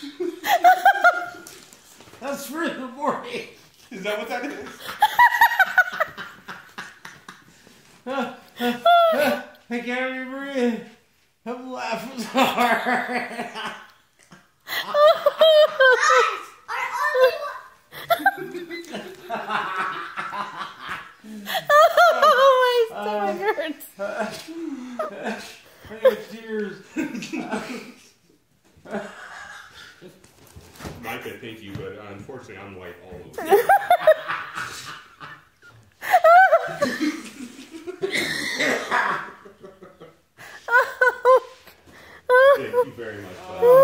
That's for the morning. Is that what that is? I can't remember it. I'm laughing so hard. oh, my tears. Micah, thank you, but uh, unfortunately, I'm white all over. Thank you very much. bud.